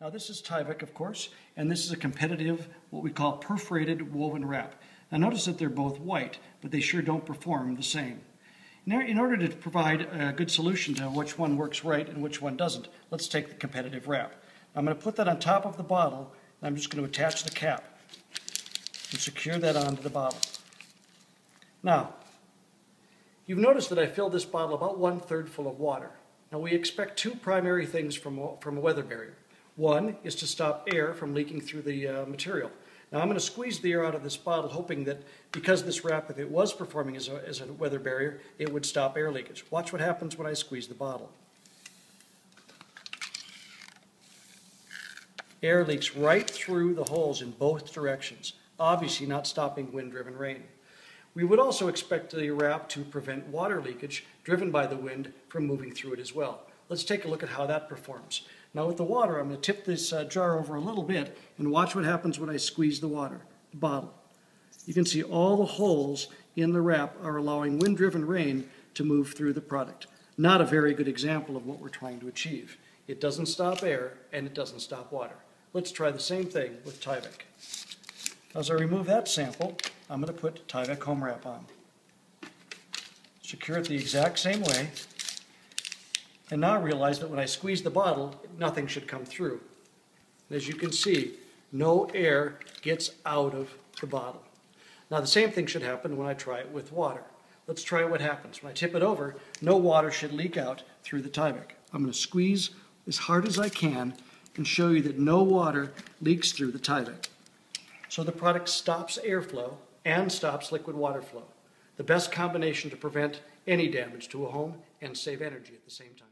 Now this is Tyvek, of course, and this is a competitive, what we call perforated woven wrap. Now notice that they're both white, but they sure don't perform the same. In order to provide a good solution to which one works right and which one doesn't, let's take the competitive wrap. I'm going to put that on top of the bottle, and I'm just going to attach the cap and secure that onto the bottle. Now, you've noticed that I filled this bottle about one third full of water. Now we expect two primary things from, from a weather barrier. One is to stop air from leaking through the uh, material. Now I'm going to squeeze the air out of this bottle hoping that because this wrap, if it was performing as a, as a weather barrier, it would stop air leakage. Watch what happens when I squeeze the bottle. Air leaks right through the holes in both directions, obviously not stopping wind-driven rain. We would also expect the wrap to prevent water leakage driven by the wind from moving through it as well. Let's take a look at how that performs. Now with the water, I'm going to tip this uh, jar over a little bit and watch what happens when I squeeze the water, the bottle. You can see all the holes in the wrap are allowing wind-driven rain to move through the product. Not a very good example of what we're trying to achieve. It doesn't stop air and it doesn't stop water. Let's try the same thing with Tyvek. As I remove that sample, I'm going to put Tyvek home wrap on. Secure it the exact same way. And now I realize that when I squeeze the bottle, nothing should come through. And As you can see, no air gets out of the bottle. Now the same thing should happen when I try it with water. Let's try what happens. When I tip it over, no water should leak out through the Tyvek. I'm going to squeeze as hard as I can and show you that no water leaks through the Tyvek. So the product stops airflow and stops liquid water flow. The best combination to prevent any damage to a home and save energy at the same time.